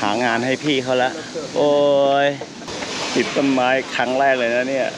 หางานให้พี่เขาละโอ้ยติดต้นไม้ครั้งแรกเลยนะเนี่ย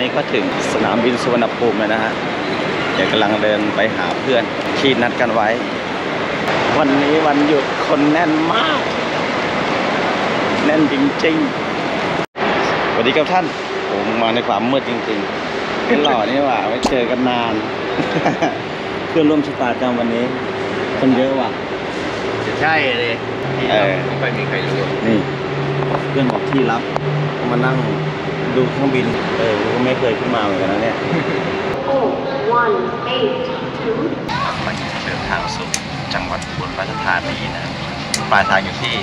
นตอนนี้ก็ถึงสนามบินสุวรรณภูมิแล้วนะฮะเดี๋ยวกำลังเดินไปหาเพื่อนที่นัดกันไว้ วันนี้วันหยุดคนแน่นมาก แน่นจริงๆสวัสดีครับท่าน ผมมาในความมืดจริงๆเป็นหล่อนี่หว่าไม่เจอกันนาน เพื่อนร่วมชะตากรรมวันนี้ คนเยอะว่ะใช่เลยที่เออไม่ค่อยมีใครรู้นี่เพื่อนบอกที่รับมานั่ง ดูเครื่องบิน เออก็ไม่เคยขึ้นมาเหมือนกันนะเนี่ย four one eight two มันเดินทางสู่จังหวัดอุบลราชธานีนะปลายทางอยู่ที่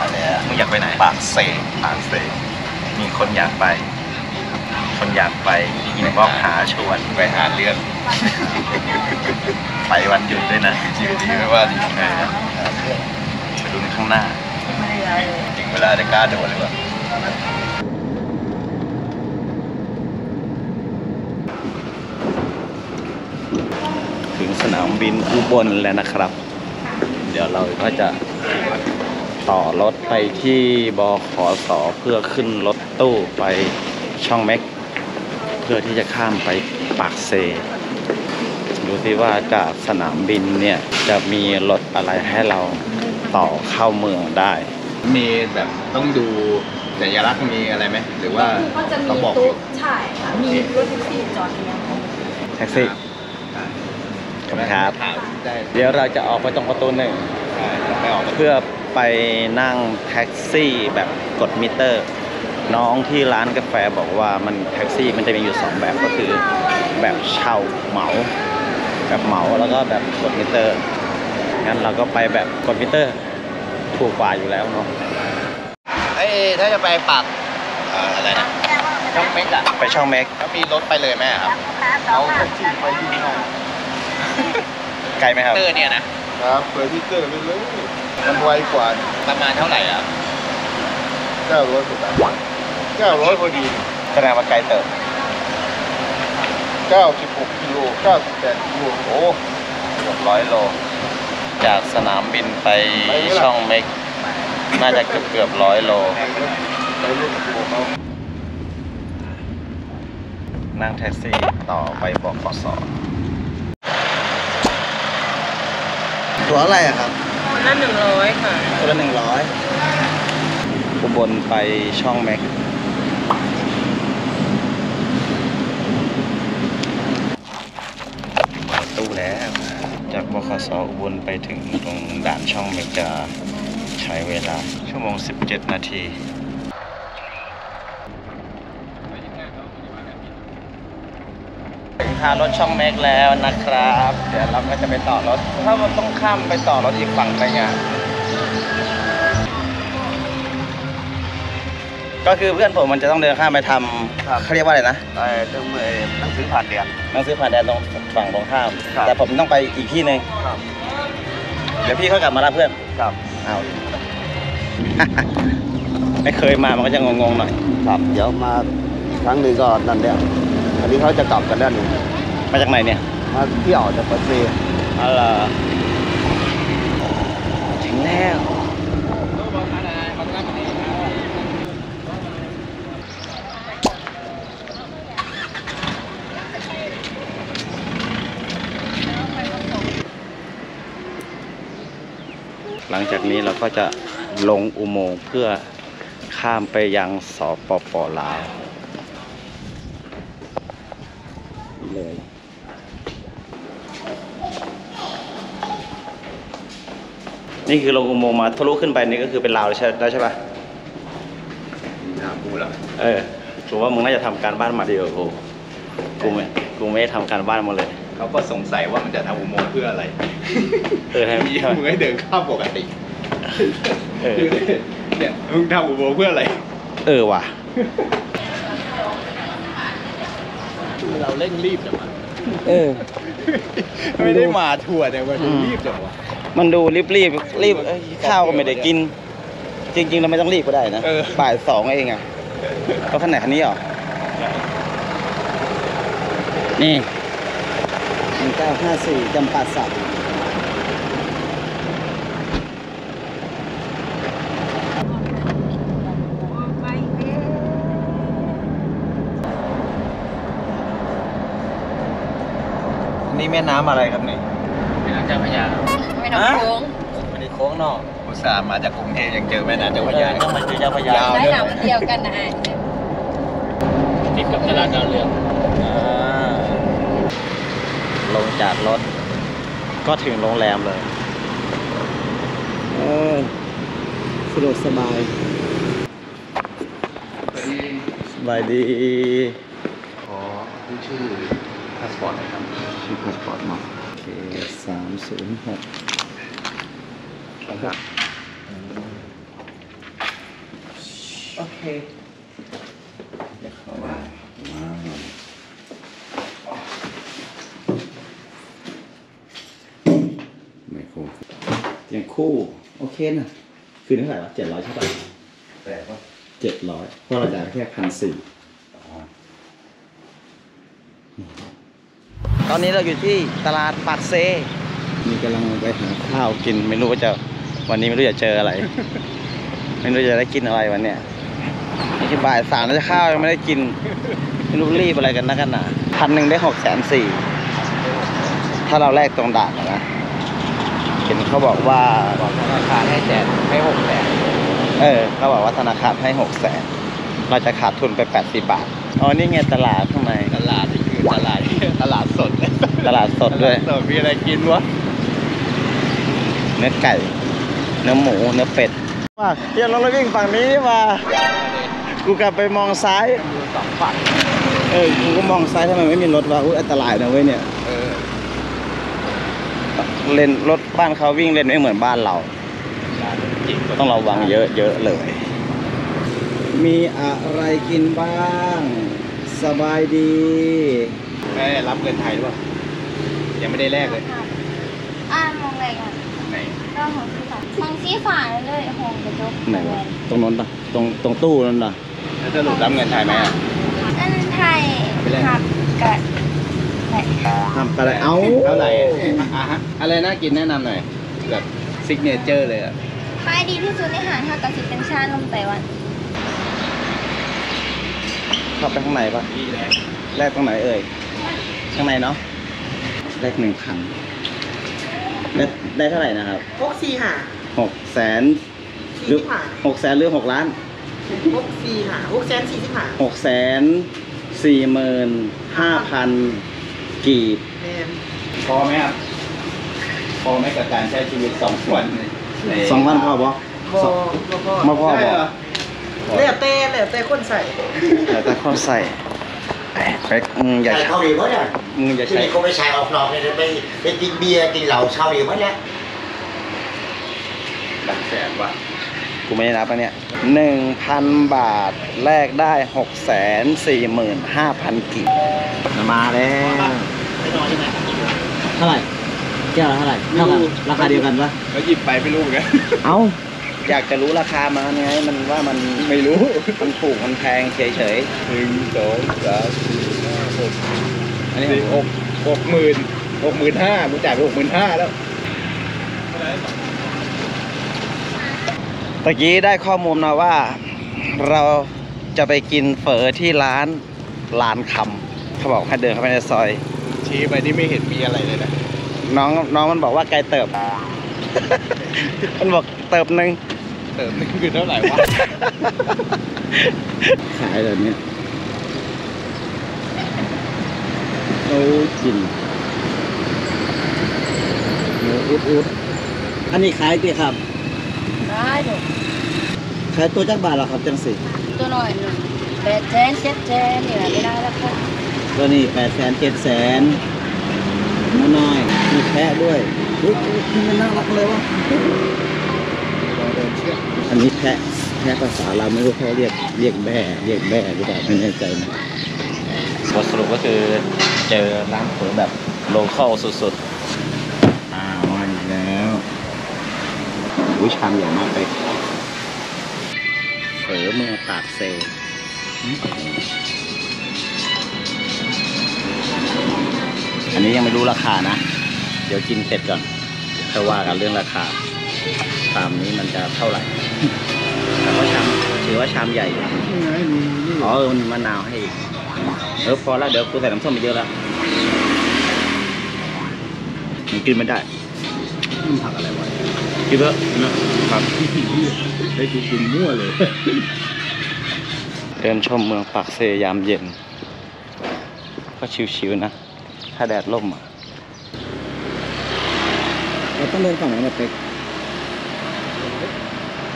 อะไรอะมึงอยากไปไหน ปากเซปากเซมีคนอยากไป คนอยากไป inbox หาชวน ไปหาเรื่อง ไปวันหยุดด้วยนะชีวิตดีไม่ว่าดีเออไปดูข้างหน้า ถึงเวลาจะกล้าโดดเลยว่ะ ถึงสนามบินอุบลแล้วนะครับ เดี๋ยวเราก็จะต่อรถไปที่บขสเพื่อขึ้นรถตู้ไปช่องเม็ก เพื่อที่จะข้ามไปปากเซ ดูสิว่าจากสนามบินเนี่ย จะมีรถอะไรให้เราต่อเข้าเมืองได้ มีแบบต้องดู สัญลักษณ์มีอะไรไหมหรือว่าก็จะมีเขาบอกตู้ใช่ค่ะมีรถแท็กซี่จอดอยู่แท็กซี่ขอบคุณครับ ถามได้เดี๋ยวเราจะออกไปตรงประตูหนึ่งใช่ไม่ออกมาเพื่อไปนั่งแท็กซี่แบบกดมิเตอร์ น้องที่ร้านกาแฟบอกว่ามันแท็กซี่มันจะมีอยู่สองแบบก็คือแบบเช่าเหมา แบบเหมาแล้วก็แบบกดมิเตอร์งั้นเราก็ไปแบบกดมิเตอร์ ถูกกว่าอยู่แล้วเนาะ เอ้ยถ้าจะไปปักเอ่ออะไรนะช่องเม็กอะไปช่องเม็กแล้วมีรถไปเลยไหมอะครับเอาแท็กซี่ไปยิงเอาไกลไหมครับเตอร์เนี่ยนะครับเปิดมิเตอร์ไปเลยมันไวกว่าประมาณเท่าไหร่อะ900กว่าบาท900พอดีแสดงว่าไกลเติบ96กิโล98กิโลโอ้เกือบร้อยโล จากสนามบินไปช่องเม็ก น่าจะเกือบเกือบร้อยโลไปเล่นกับเขานั่งแท็กซี่ต่อไปบขสตัวอะไรอะครับนั่นหนึ่งร้อยค่ะตัวละหนึ่งร้อยอุบลไปช่องแม็ก ตู้แล้ว จากบขสอุบลไปถึงตรงด่านช่องเมกจะใช้เวลาชั่วโมง 17 นาทีถึงทางรถช่องเมกแล้วนะครับ เดี๋ยวเราก็จะไปต่อรถ ถ้ามันต้องข้ามไปต่อรถอีกฝั่งไปไงก็คือเพื่อนผมมันจะต้องเดินข้ามไปทำเขาเรียกว่าอะไรนะไอ้เติมไอ้หนังสือผ่านเดือนหนังสือผ่านแดนตรงฝั่งตรงข้ามครับแต่ผมต้องไปอีกที่หนึ่งครับเดี๋ยวพี่เขากลับมารับเพื่อนครับเอา ไม่เคยมามันก็จะงงๆหน่อย ครับเดี๋ยวมาครั้งหนึ่งก็นั่นแล้วอันนี้เขาจะกลับกันแล้วนี่มาจากไหนเนี่ยมาเที่ยวจะเปิดเซอะไรถึงแล้วหลังจากนี้เราก็จะ ลงอุโมงค์เพื่อข้ามไปยังสปปลาวเลยนี่คือลงอุโมงค์มาทะลุขึ้นไปนี่ก็คือเป็นลาวแล้วใช่แล้วใช่ปะหากูเหรอเออกูว่ามึงน่าจะทำการบ้านมาดีกว่ากูกูไม่กูไม่ได้ทำการบ้านมาเลย เขาก็สงสัยว่ามันจะทำอุโมงค์เพื่ออะไรเออให้มึงให้เดินข้ามปกติ เออ เนี่ยมึงทำอุโมงค์เพื่ออะไร เออว่ะ เราเร่งรีบจังวะเออ ไม่ได้มาทัวร์เนี่ยมันรีบจังวะมันดูรีบรีบรีบเอ้ยข้าวก็ไม่ได้กิน จริงๆเราไม่ต้องรีบก็ได้นะเออบ่ายสองเองอะรถคันไหนคันนี้เหรอ นี่หนึ่งเก้าห้าสี่จำปาสักนี่ แม่น้ำอะไรครับเนี่ยเป็นน้ำเจ้าพระยาไม่ต้องโค้งอันนี้โค้งนอกอุตส่าห์มาจากกรุงเทพยังเจอแม่น้ำเจ้าพระยาต้องมาเจอเจ้าพระยายาวได้หนังเดียวกันนะอะติดกับตลาดดาวเรืองอ่าลงจากรถ ก็ถึงโรงแรมเลยเออสะดวกสบายสบายดี ขอผู้ชื่อ พาสปอร์ตหน่อยครับชื่อพาสปอร์ตมาโอเคสามศูนย์หกครับโอเคเข้ามาไมโครเตียงคู่ โอเคนะคืนเท่าไหร่วะเจ็ดร้อยใช่ป่ะแต่ว่าเจ็ดร้อยเพราะเราจ่ายแค่พันสี่ ตอนนี้เราอยู่ที่ตลาดปากเซมีกำลังไปหาข้าวกิน ไม่รู้ว่าจะวันนี้ไม่รู้จะเจออะไร ไม่รู้จะได้กินอะไรวันเนี้ยนี่คือบ่ายสามแล้วจะข้าวยังไม่ได้กิน ไม่รู้รีบอะไรกันนะกันหนาพันหนึ่งได้หกแสนสี่ถ้าเราแลกตรงด่านอะนะเห็นเขาบอกว่าบอกธนาคารให้แสนให้หกแสนเออเขาบอกว่าธนาคารให้หกแสนเราจะขาดทุนไปแปดสิบาทอ๋อนี่ไงตลาดข้างในตลาดนี่ คือตลาดตลาดสดตลาดสดด้วยตลาสดมีอะไรกินวะเนื้อไก่ เนื้อหมู เนื้อเป็ดว่าเดี๋ยวเราวิ่งฝั่งนี้มากูกลับไปมองซ้ายสองฝั่งเออกูก็มองซ้ายทำไมไม่มีรถวะอุ้ยอันตรายนะเว้ยเนี่ยเออเลนรถบ้านเขาวิ่งเลนไม่เหมือนบ้านเราจริงต้องระวังเยอะๆเลย มีอะไรกินบ้าง สบายดีไม่ได้รับเงินไทยหรือเปล่า ยังไม่ได้แลกเลยอ่ามองอะไรกันไหนก็ของสีฟ้ามองสีฟ้าเลยหงกระจกไหนวะตรงนั้นปะตรงตรงตู้นั่นปะแล้วสรุปรับเงินไทยไหมอะอันไทยไปเลยครับกับไหนทำอะไรเอ้าเท่าไหร่อะฮะอะไรน่ากินแนะนำหน่อยแบบซิกเนเจอร์เลยอะขายดีที่สุดในหาดฮากาซิเป็นชานมไต้หวัน เข้าไปข้างในปะนี่แหละแรกตรงไหนเอ่ย ข้างในเนาะแรกหนึ่งพันได้ได้เท่าไหร่นะครับหกสี่หาหกแสนหรือสี่สิบห้าหกแสนหรือหกล้านหกสี่หาหกแสนสี่สิบหาหกแสนสี่หมื่นห้าพันกีบแมนพอไหมครับ พอไหมกับการใช้ชีวิตสองวันในสองพันพอปะบอสองบอมาพ่อใช่บอกเหรอ แล้วแต่แล้วแต่คนใส่แต่แต่คนใส่เป๊กมึงอย่าใช่ใช้เขาดีมั้งเนี่ยมึงอย่าที่ใช้นี่เขาไม่ใช่ออกนอกเนี่ยไปไปกินเบียร์กินเหล้าเช่าดีมั้งเนี่ยหลักแสนว่ะกูไม่ได้นับนะเนี่ยหนึ่งพันบาทแลกได้หกแสนสี่หมื่นห้าพันกีบมาแล้วเท่าไหร่แก้วละเท่าไหร่เท่ากันราคาเดียวกันปะแล้วหยิบไปไม่รู้เหมือนกัน เอ้า อยากจะรู้ราคามันไงมันว่ามันไม่รู้ มันถูกมันแพงเฉยหนึ่งสองสามสี่ห้าหกๆ อันนี้สี่หกหกหมื่นหกหมื่นห้ากูจ่ายไปหกหมื่นห้าแล้วตะกี้ได้ข้อมูลมาว่า เราจะไปกินเฝอที่ร้านลานคำเขาบอกให้เดินเข้าไปในซอย ชี้ไปนี่ไม่เห็นมีอะไรเลยนะน้องน้องมันบอกว่าไกลเติบ มันบอกเติบหนึ่ง เติมนี่คือเท่าไหร่วะ ขายแบบนี้โอ้กินเนื้ออุดอุดอันนี้ขายตีครับ ได้ถูกขายตัวจักบาทเหรอครับจังสิตัวหน่อยหนึ่งแปดแสนเจ็ดแสนเนี่ยไม่ได้แล้วค่ะตัวนี้แปดแสนเจ็ดแสนน้อยมีแพะด้วยเฮ้ยมันน่ารักเลยวะ อันนี้แพะแพะภาษาเราไม่รู้เขาเรียกเรียกแบ่เรียกแบ่หรือเปล่าไม่แน่ใจนะบทสรุปก็คือเจอร้านเฝอแบบโลคอลสุดๆอ้าวมาอีกแล้วอุ้ยชามใหญ่มากไปเฝอเมืองปากเซอันนี้ยังไม่รู้ราคานะ เดี๋ยวกินเสร็จก่อนค่อยว่ากันเรื่องราคาชามนี้มันจะเท่าไหร่ แต่ว่าชามถือว่าชามใหญ่อยู่อ๋อเออมันมีมะนาวให้อีกเออพอแล้วเดี๋ยวกูใส่น้ำส้มไปเยอะแล้วมันกินไม่ได้มันผักอะไรวะกินเถอะนะครับได้กูกินมั่วเลยเดินชมเมืองปากเซยามเย็น ก็ชิวๆนะ ถ้าแดดล่มอะเราต้องเดินฝั่งไหนนะเป็ก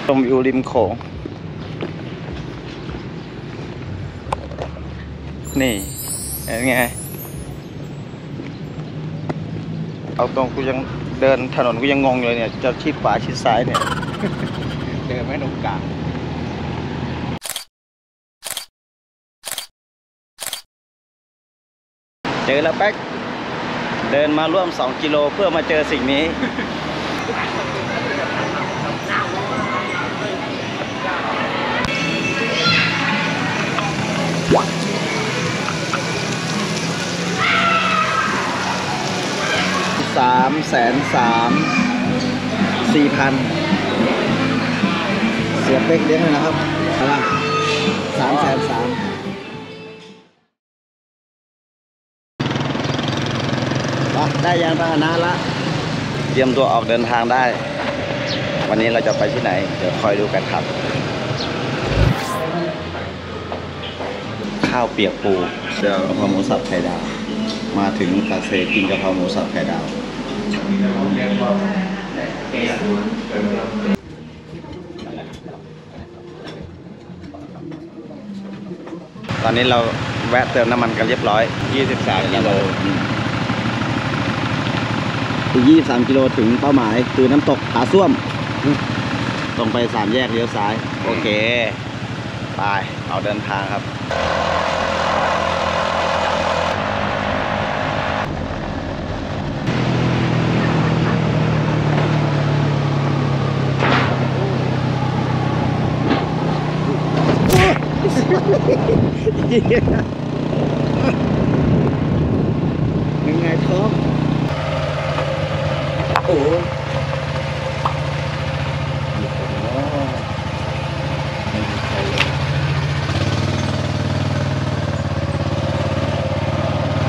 ชมวิวริมโขง นี่เป็นไง เอาตรงกูยังเดินถนนกูยังงงเลยเนี่ย จะชิดขวาชิดซ้ายเนี่ย เดินไม่ตรงกลางเจอแล้วแป๊ก เดินมาร่วม 2 กิโลเพื่อมาเจอสิ่งนี้ สามแสนสามสี่พันเสียเป๊กเลี้ยงเลยนะครับอะไรสามแสนสามได้ยานพาหนะละ เตรียมตัวออกเดินทางได้ วันนี้เราจะไปที่ไหน เดี๋ยวคอยดูกันครับ ข้าวเปียกปูเดี๋ยวกะเพราหมูสับไข่ดาว มาถึงปากเซกินกะเพราหมูสับไข่ดาวตอนนี้เราแวะเติมน้ำมันกันเรียบร้อย 23กิโลอีก23กิโลถึงเป้าหมายคือน้ำตกผาส้วม ตรงไปสามแยกเลี้ยวซ้าย โอเค ไป เอาเดินทางครับ ยังไงท้องโอ้โห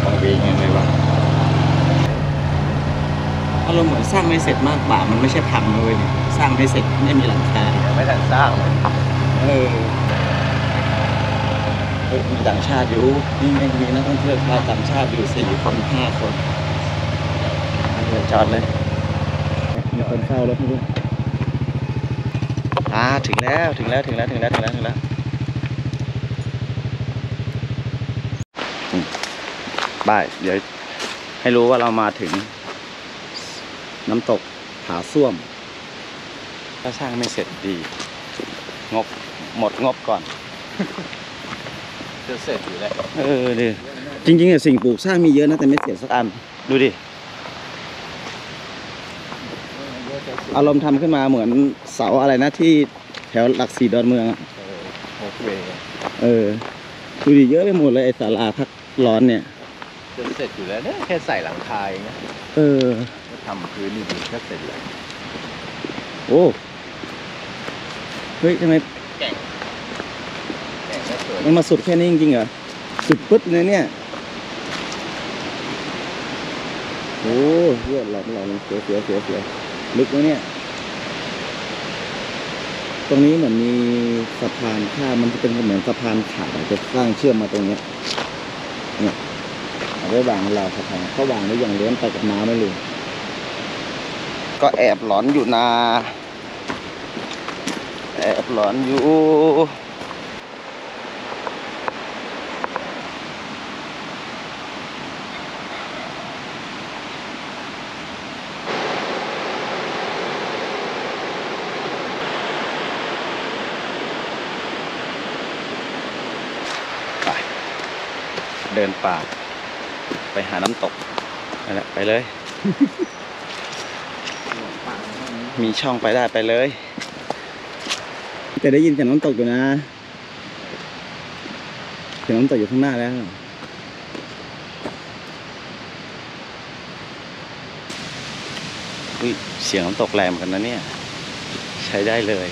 ต้องวิ่งยังไงวะอารมณ์เหมือนสร้างไม่เสร็จมากกว่ามันไม่ใช่พังเลยสร้างไม่เสร็จไม่มีหลังคาไม่ทันสร้างเลยเออเฮ้ย มีต่างชาติอยู่นี่ไงมีนักท่องเที่ยวชาวต่างชาติอยู่สี่คนห้าคนเดินจอดเลย มีคนเฝ้ารถไม่รู้อ่าถึงแล้วถึงแล้วถึงแล้วถึงแล้วถึงแล้วถึงแล้วอืมบายเดี๋ยวให้รู้ว่าเรามาถึง น้ำตกผาส้วมถ้าสร้างไม่เสร็จดี งบหมดงบก่อน จะเสร็จอยู่แล้วเออดิจริงๆอะสิ่งปลูกสร้างมีเยอะนะแต่ไม่เสร็จสักอัน ดูดิ อารมณ์ทำขึ้นมาเหมือนเสาอะไรนะที่แถวหลักสี่ดอนเมืองอะโอเคเออ ดูดิเยอะไปหมดเลยไอ้ศาลาพักร้อนเนี่ย จะเสร็จอยู่แล้วเนี่ยแค่ใส่หลังคาเองนะเออ ก็ทำพื้นดีๆก็เสร็จแล้วโอ้ เฮ้ยทำไมแต่ก็สวย มันมาสุดแค่นี้จริงๆเหรอ สุดปึ๊ดเลยเนี่ย โอ้เยอะหลอมหลอมเสียเสียเสียเสียลึกแล้วเนี่ย ตรงนี้เหมือนมีสะพานข้ามมันจะเป็นเหมือนสะพานขาดจะสร้างเชื่อมมาตรงเนี้ยเนี่ยเอาไว้วางราวสะพานเขาวางไว้อย่างเลี้ยนไปกับน้ำไม่เลยก็แอบหลอนอยู่นาแอบหลอนอยู่ เดินป่า ไปหาน้ำตกนั่นแหละไปเลย มีช่องไปได้ไปเลย แต่ได้ยินเสียงน้ำตกอยู่นะเสียงน้ำตกอยู่ข้างหน้าแล้วอุ้ยเสียงน้ำตกแรงเหมือนกันนะเนี่ย ใช้ได้เลย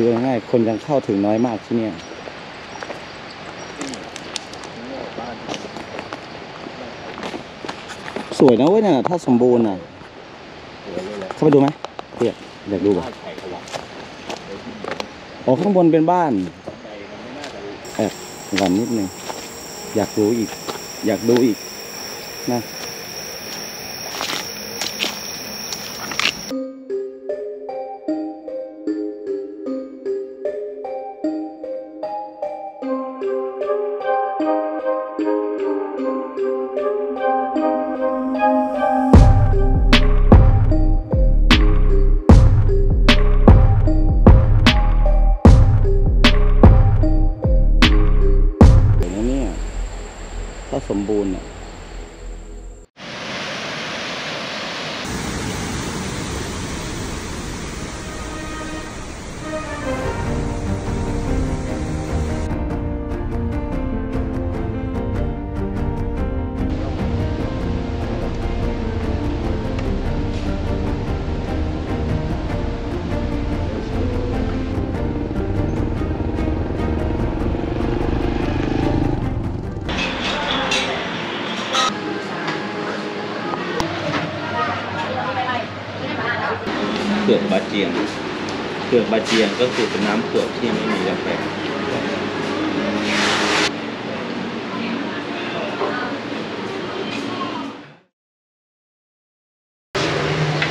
คือเอง่ายคนยังเข้าถึงน้อยมากที่เนี่ยสวยนะเว้ยน่ะถ้าสมบูรณ์น่ะเข้าไปดูไหมเพื่อนอยากดูป่ะอ๋อข้างบนเป็นบ้านแอบหวันนิดนึงอยากรู้อีก อยากดูอีกนะ ที่ไม่มีกาแฟ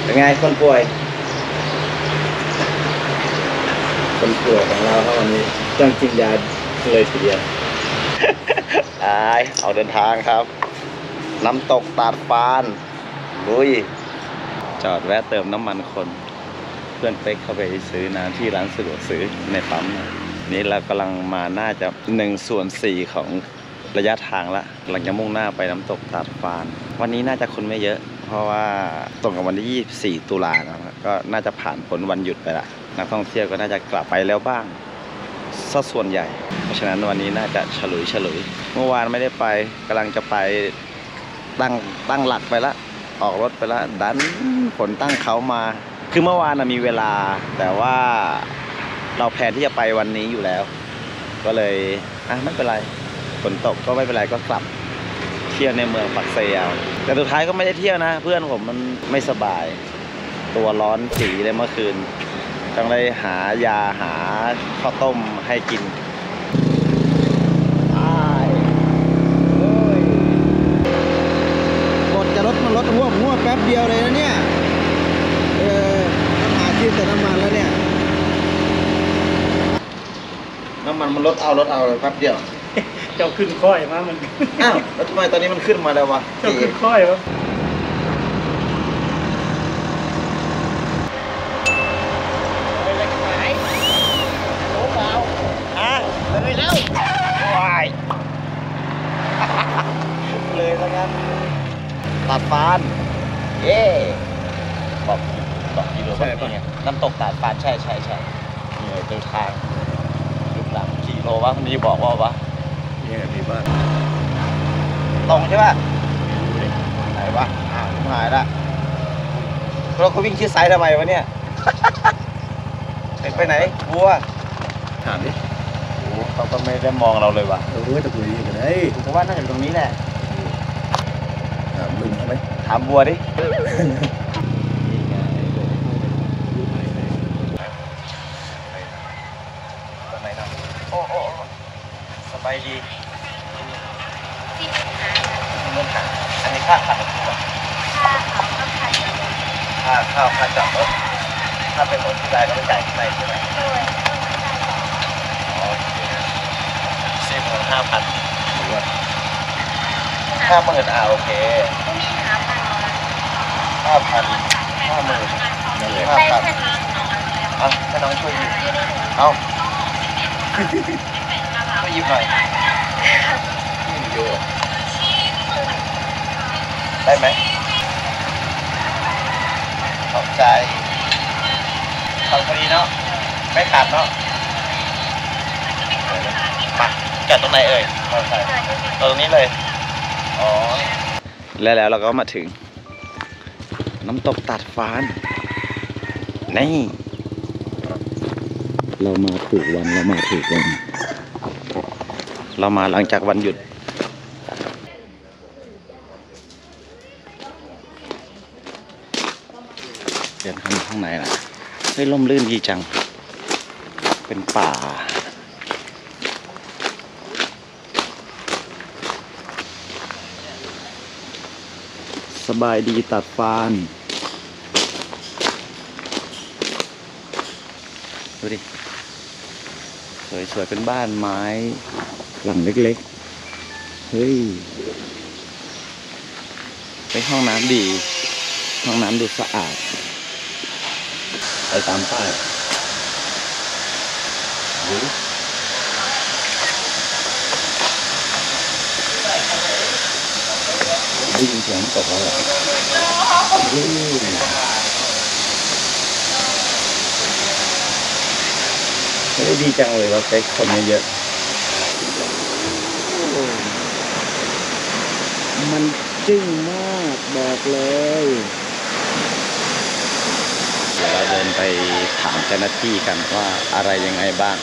เป็นไงคนป่วย คนป่วยของเราครับวันนี้ต้องกินยาเลยทีเดียวอายเอาเดินทางครับ น้ำตกตาดฟานลุย จอดแวะเติมน้ำมันคน เพื่อนเป๊กเข้าไปซื้อน้ำที่ร้านสะดวกซื้อในปั๊มนะ นี่เรากำลังมาน่าจะหนึ่งส่วนสี่ของระยะทางละกำลังจะมุ่งหน้าไปน้ำตกตาดฟาน วันนี้น่าจะคนไม่เยอะ เพราะว่าตรงกับวันที่ 24 ตุลานะครับก็น่าจะผ่านพ้นวันหยุดไปละนักท่องเที่ยวก็น่าจะกลับไปแล้วบ้างซะส่วนใหญ่ เพราะฉะนั้นวันนี้น่าจะฉลุยฉลุยเมื่อวานไม่ได้ไปกำลังจะไปตั้งตั้งหลักไปละ ออกรถไปแล้วดันฝนตั้งเขามา คือเมื่อวานมีเวลาแต่ว่า เราแพลนที่จะไปวันนี้อยู่แล้ว ก็เลยอะไม่เป็นไรฝนตกก็ไม่เป็นไรก็กลับเที่ยวในเมืองปักเซเอาแต่สุดท้ายก็ไม่ได้เที่ยวนะ เพื่อนผมมันไม่สบาย ตัวร้อนสีเลยเมื่อคืนต้องเลยหายาหาข้าวต้มให้กินอ้ายเลยกดจะลดมันลดหัวหัวแป๊บเดียวเลยนะเนี่ย เออต้องหาที่แต่น้ำมันแล้วเนี่ย น้ำ มันมันลดเอาลดเอาเลยแป๊บเดียว เจ้าขึ้นค่อยมามันอ้าวแล้วทำไมตอนนี้มันขึ้นมาแล้ววะเจ้าขึ้นค่อยวะอะเลยแล้ววายเลยแล้วกันตัดฟาน เย่บอกบอกกิโลใช่ปะน้ำตกตัดฟานใช่ใช่ใช่นี่เลยเจอทางยุบหลังกี่ โลวะมีบอกว่าวะนี่มีบ้านตรงใช่ปะไหนวะอ้าวหายละเราก็วิ่งชิดซ้ายทำไมวะเนี่ยไปไหนวัวถามดิโอ้เขาก็ไม่ได้มองเราเลยวะเออจะคุยกันได้ผมว่าน่าจะอยู่ตรงนี้แหละถามลุงไหมถามบัวดิ ถ ค่าจอดรถถ้าเป็นคนที่ได้ก็ต้องจ่ายข้างในใช่ไหม โดย โอเคสี่หมื่นห้าพันห้าหมื่นอ่าโอเค ผู้มีหาพัน ห้าพันห้าหมื่นห้า ได้ พัน แค่นี้ อะให้น้องช่วยหยิบ เอาช่วยหยิบหน่อยนี่อยู่ได้ไหมขอบใจขอบพอดีเนาะ ไม่ขาดเนาะมาแกะตรงไหนเอ่ยเอาใส่ตรงนี้เลย อ๋อ แล้วแล้วเราก็มาถึง น้ำตกตัดฟาน นี่ เรามาถูกวันเรามาถูกวัน เรามาหลังจากวันหยุด เดินเข้ามาข้างในนะเฮ้ยล่มลื่นดีจัง เป็นป่าสบายดีตัดฟาน ดูดิ สวยๆ เป็นบ้านไม้หลังเล็กๆ เฮ้ย เป็นห้องน้ำดี ห้องน้ำดูสะอาด ไปตามป้ายดูได้ยินเสียงตกแล้วเหรอ อืมเฮ้ยดีจังเลยว่าเซ็กคนเยอะมันจึ้งมากบอกเลยเดี๋ยวเราเดินไปถามเจ้าหน้าที่กันว่าอะไรยังไงบ้าง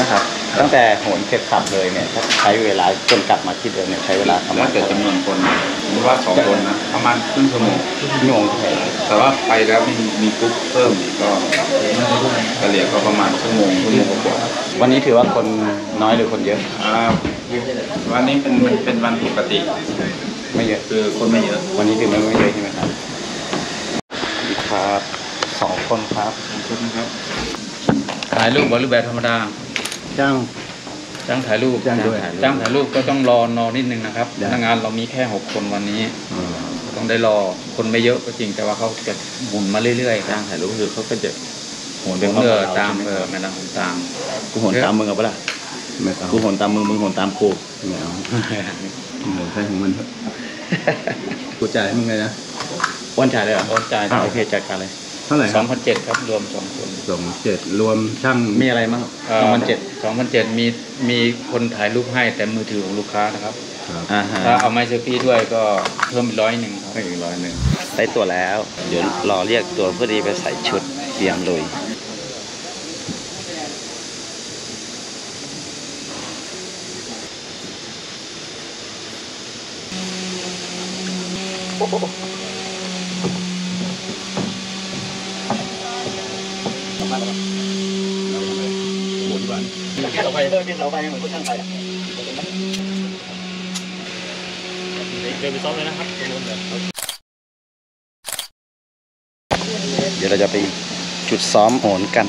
นะครับตั้งแต่โหนเสร็จขับเลยเนี่ยถ้าใช้เวลาจนกลับมาที่เดิมเนี่ยใช้เวลาประมาแล้ณวแต่จำนวนคนสมมติ ว่าสองคนนะประมาณครึ่งชั่วโมงชั่วโมงเท่าไหร่แต่ว่าไปแล้วมีมีกรุ๊ปเพิ่มอีกก็เฉลี่ยก็ประมาณชั่วโมงชั่วโมงกว่าวันนี้ถือว่าคนน้อยหรือคนเยอะอ่าวันนี้เป็นมันเป็นวันปกติ ไม่เยอะคือคนไม่เยอะ วันนี้ถือไม่ไม่เยอะใช่ไหมครับสวัสดีครับสองคนครับครับถ่ายรูปบหรือแบบธรรมดาจ้าง จ้างถ่ายรูปจ้างด้วยจ้างถ่ายรูปก็ต้องรอนอนิดนึงนะครับได้พนักงานเรามีแค่หกคนวันนี้ต้องได้รอคนไม่เยอะก็จริงแต่ว่าเขาจะหมุนมาเรื่อยๆครับจ้างถ่ายรูปคือเขาก็จะโหนเดินพร้เรือกับรตามใช่ไหเออแม่น้ำผมตามกูโหนตามมึงเอาปะล่ะไม่เอากูโหนตามมึงมึงโหนตามกูไม่เอาเหมือนใครของมันเถอะกูจ่ายให้มึงไงนะวันจ่ายเลยเหรอโอนจ่ายอ่าโอเคจัดการเลยเท่าไหร่คสอรังบพันเจ็ดครับรวมสองคนสองเจ็ดรวมช่างมีอะไรมั่งสองพันเจ็ดสองพันเจ็ดมีมีคนถ่ายรูปให้แต่มือถือของลูกค้านะครับ ครับอ่าฮะถ้าเอาไม้เซลฟี่ด้วยก็เพิ่มอีกร้อยหนึ่งครับให้อีกร้อยหนึ่งได้ตัวแล้ว เดี๋ยวรอเรียกตัวเพื่อดีไปใส่ชุดเตรียมลุย เดี๋ยวเราจะไปจุดซ้อมโหนกัน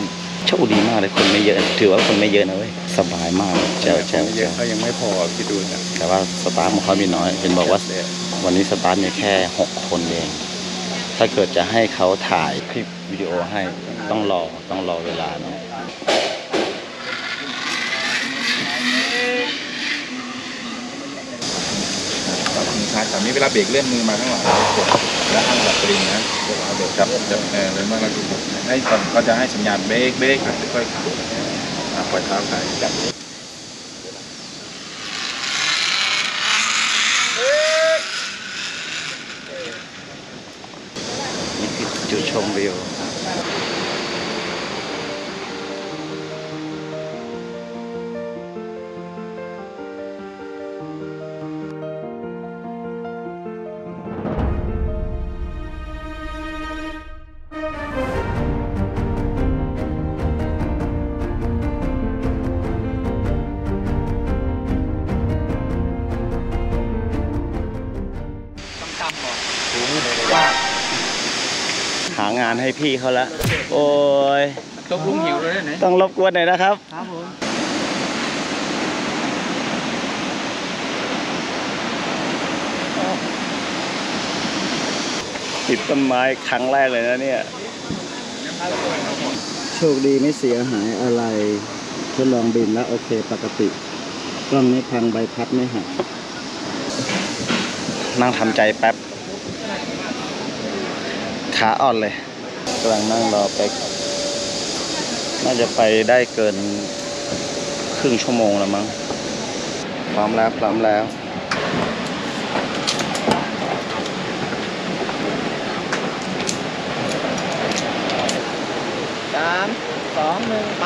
โชคดีมากเลยคนไม่เยอะ ถือว่าคนไม่เยอะนะเว้ยสบายมากแจ๋วแจ๋วเยแจ๋อะวเขายังไม่พอคิดดูนะแต่ว่าสตาฟของเขามีน้อยเห็นบอกว่าวันนี้สตาฟมีแค่หกคนเองถ้าเกิดจะให้เขาถ่ายคลิปวิดีโอให้ต้องรอต้องรอเวลาเนาะ แบบนี้เวลาเบรกเลื่อนมือมาข้างหลังแล้วข้างหลังปริงนะเดี๋ยวเดี๋ยวจับจับเออเลยเมื่อเราให้ก่อนเขาจะให้สัญญาณเบรกเบรกค่อยๆปล่อยเท้าไปจับนี่คือจุดชมวิว ให้พี่เขาละ โอ้ยตกลุงหิวเลยเนี่ยต้องรบกวนหน่อยนะครับ ครับผมติดต้นไม้ครั้งแรกเลยนะเนี่ย โชคดีไม่เสียหายอะไรทดลองบินแล้วโอเคปกติกล้องนี้พังใบพัดไม่หักนั่งทำใจแป๊บ ขาอ่อนเลย กำลังนั่งรอไป น่าจะไปได้เกินครึ่งชั่วโมงแล้วมั้ง พร้อมแล้ว พร้อมแล้วสามสองหนึ่งไป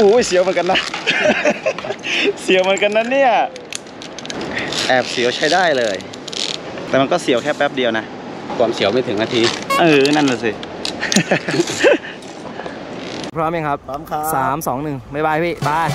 อู้ยเสียวเหมือนกันนะ เสียวเหมือนกันนะเนี่ย แอบเสียวใช้ได้เลย แต่มันก็เสียวแค่แป๊บเดียวนะ ความเสียวไม่ถึงนาที เออ นั่นน่ะสิ พร้อมยังครับ พร้อมครับสามสองหนึ่งบ๊ายบายพี่ บาย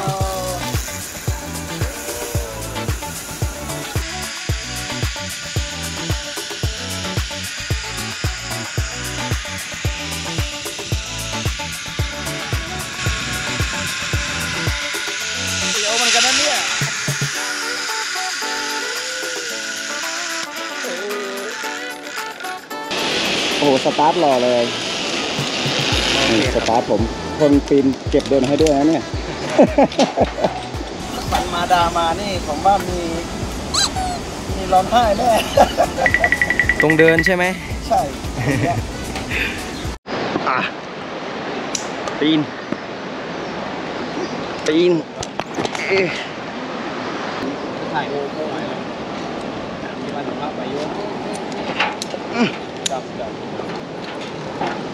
โอ้โหสตาร์ทรอเลยนี่สตาร์ทผม คนปีนเก็บเดินให้ด้วยนะเนี่ย ปันมาดามานี่ผมว่ามี มีร้องไห้แน่ ตรงเดินใช่ไหม ใช่อะปีน ปีนเอ๊ะถ่ายโอ้โหไหวเลยที่มาถึงภาพไปโยดั บดับ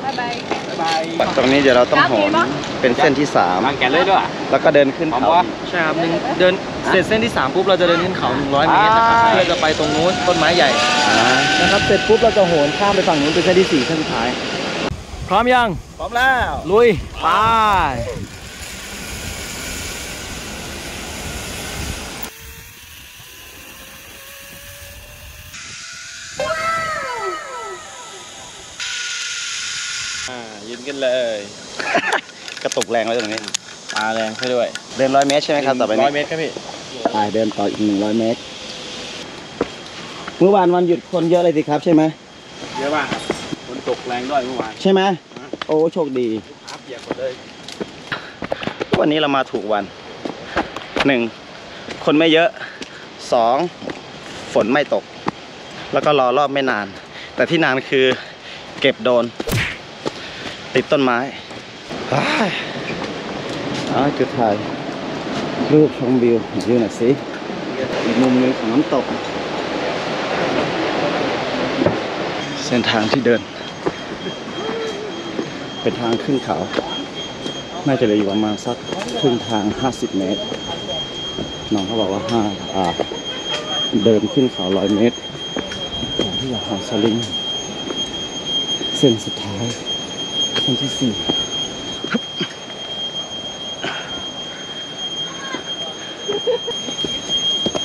บ๊ายบายบ๊ายบายตรงนี้เดี๋ยวเราต้องโหนเป็นเส้นที่สามวางแกนเลยด้วยแล้วก็เดินขึ้นพร้อมเขาปะใช่ครับหนึ่งเดินเสร็จเส้นที่3ปุ๊บเราจะเดินขึ้นเขา100เมตรนะครับอ่าเพื่อจะไปตรงนู้นต้นไม้ใหญ่อ่านะครับเสร็จปุ๊บเราจะโหนข้ามไปฝั่งนู้นเป็นเส้นที่4เส้นสุดท้าย พร้อมยัง พร้อมแล้ว ลุยไป ยืนกันเลย กระตุกแรงไว้ตรงนี้ตาแรงให้ด้วย เดินร้อยเมตรใช่ไหมครับต่อไปร้นี้อยเมตรครับพี่ไปเดินต่ออีกหนึ่งร้อยเมตร เมื่อวานวันหยุดคนเยอะเลยสิครับใช่ไหมเยอะมากครับฝนตกแรงด้วยเมื่อวานใช่ไหมโอ้โชคดีครับเปียกหมดเลย วันนี้เรามาถูกวันหนึ่งคนไม่เยอะสองฝนไม่ตก แล้วก็รอรอบไม่นาน แต่ที่นานคือเก็บโดน ติดต้นไม้อาจุดถ่ายรูปชมวิววิวหน่อยสิ อีกมุมนึงของน้ำตก เส้นทางที่เดิน เป็นทางขึ้นเขา น่าจะเหลืออยู่ประมาณสักครึ่งทาง 50 เมตร น้องเขาบอกว่าห้าอ่าเดินขึ้นเขาร้อยเมตรก่อนที่จะหาสลิง เส้นสุดท้าย เส้นที่สี่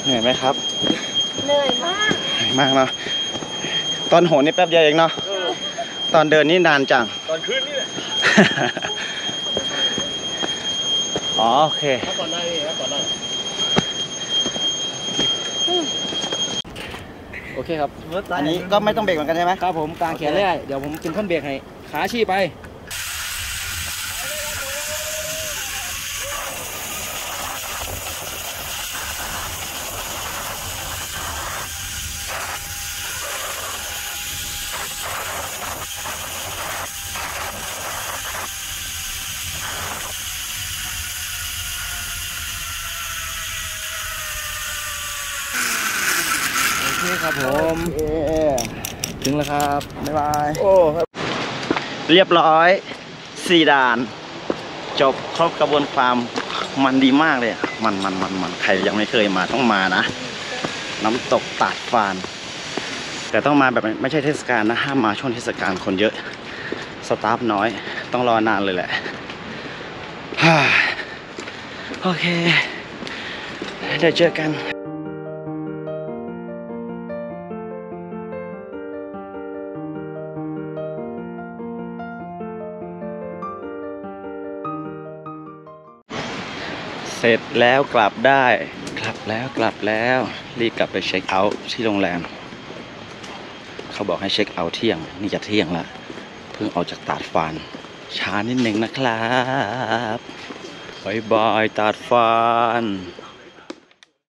เหนื่อยไหมครับ เหนื่อยมาก เหนื่อยมากเนาะ ตอนโหนนี่แป๊บเดียวเองเนาะ ตอนเดินนี่นานจัง ตอนขึ้นนี่แหละ อ๋อโอเคก่อนได้นี่ครับก่อนได้โอเคครับ อันนี้ก็ไม่ต้องเบรกเหมือนกันใช่ไหมครับผมกางแขนเลยเดี๋ยวผมเป็นท่อนเบรกให้ ขาชี้ไปครับผม ถึงแล้วครับ บ๊ายบาย โอ้ เรียบร้อยสี่ด่าน จบครบกระบวนความมันดีมากเลยมันมันมันมันใครยังไม่เคยมาต้องมานะ น้ำตกตาดฟาน แต่ต้องมาแบบไม่ใช่เทศกาลนะห้ามมาช่วงเทศกาลคนเยอะ สตาฟน้อยต้องรอนานเลยแหละโอเคเดี๋ยวเจอกัน ร็จแล้วกลับได้ กลับแล้วกลับแล้ว รีบกลับไปเช็คเอาท์ที่โรงแรม เขาบอกให้เช็คเอาท์เที่ยง นี่จะเที่ยงละเพิ่งออกจากตาดฟานช้านิดนึงนะครับบายบายตาดฟาน